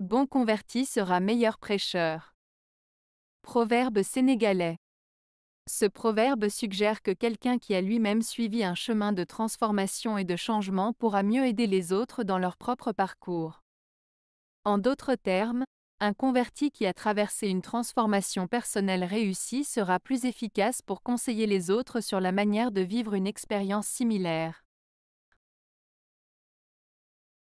Bon converti sera meilleur prêcheur. Proverbe sénégalais. Ce proverbe suggère que quelqu'un qui a lui-même suivi un chemin de transformation et de changement pourra mieux aider les autres dans leur propre parcours. En d'autres termes, un converti qui a traversé une transformation personnelle réussie sera plus efficace pour conseiller les autres sur la manière de vivre une expérience similaire.